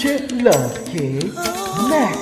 Chip love cake.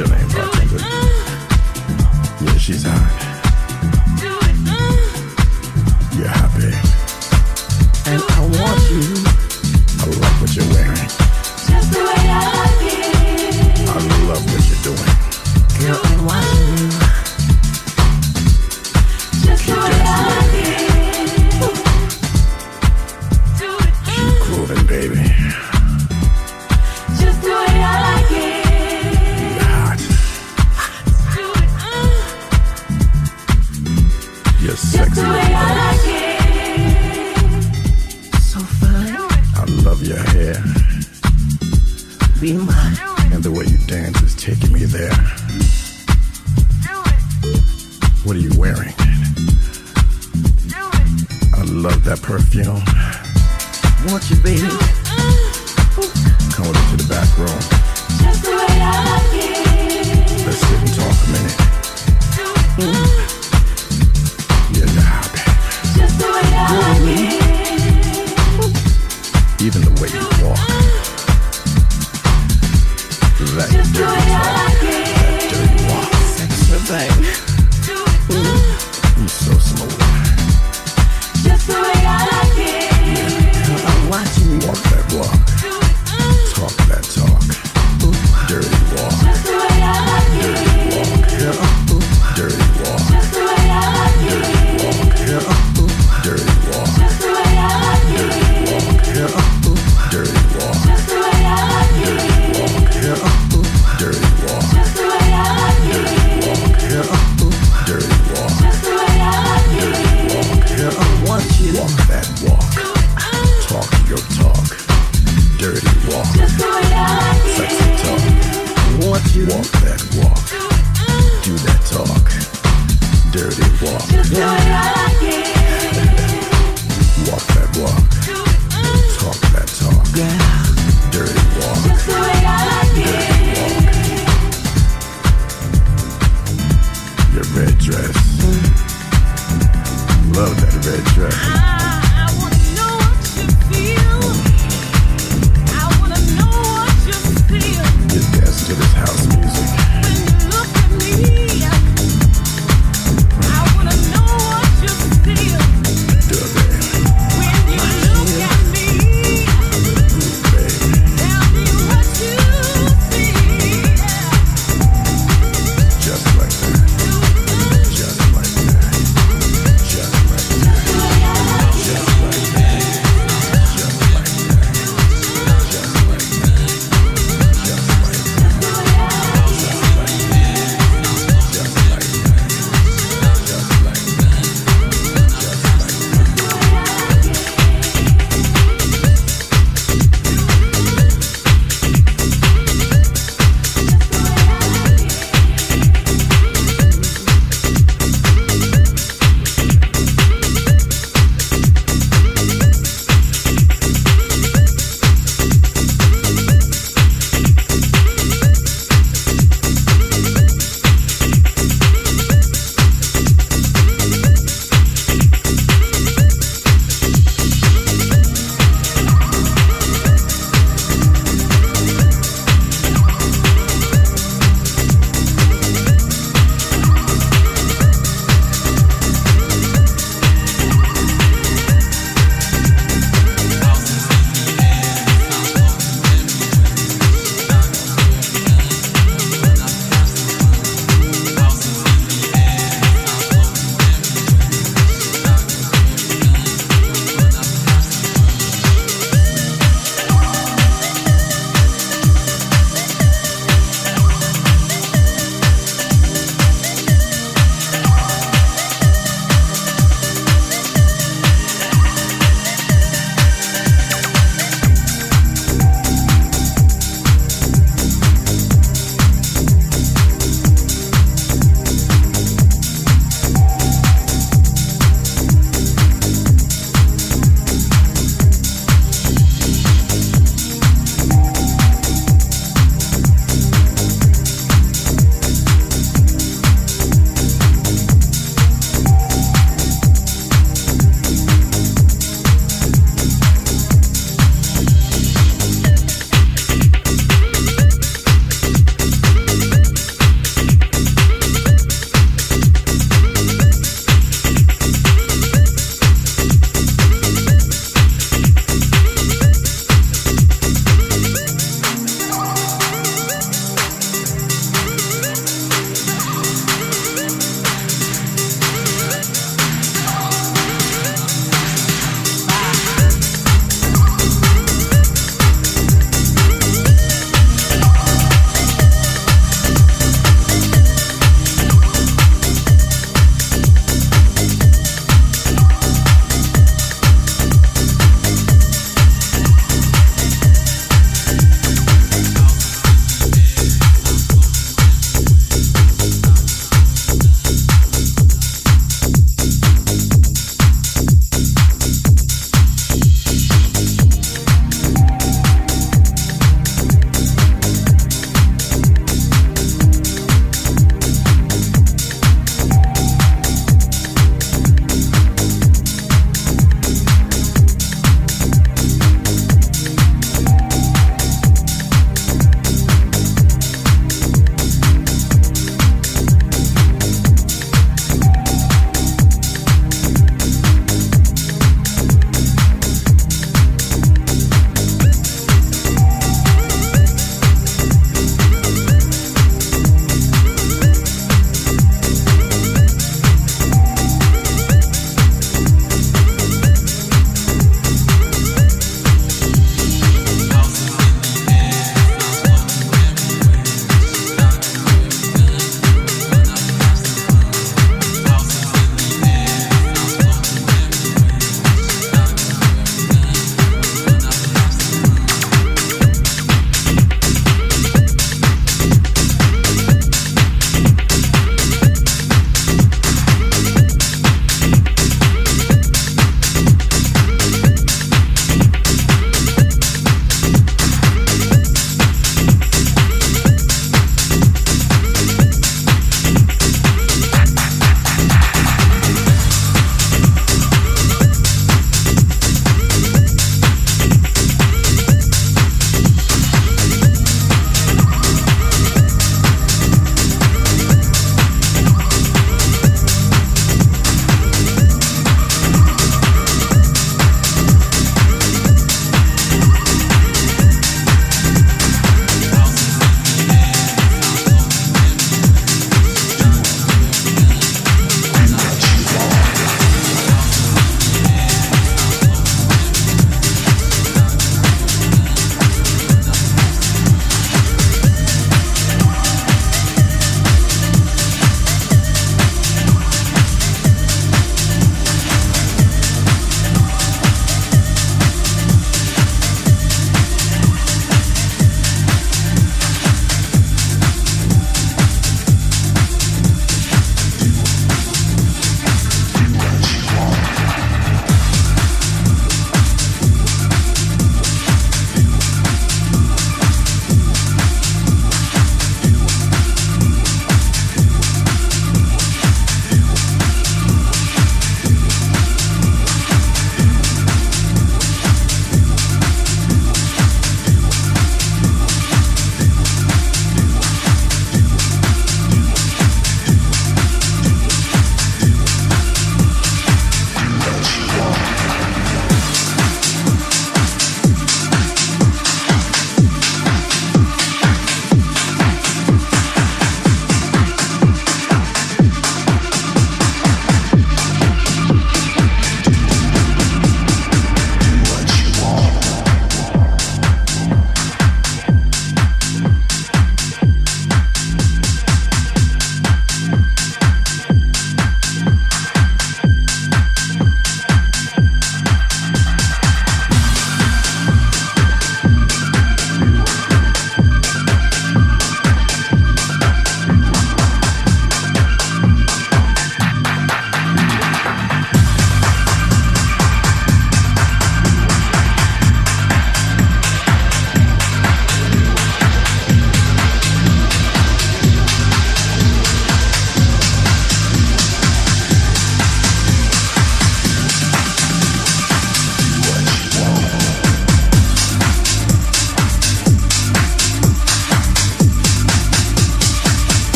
Your name, bartender?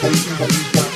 Got,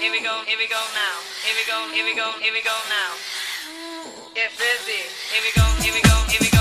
here we go here we go now. Here we go, here we go, here we go now. Get busy. Here we go, here we go, here we go.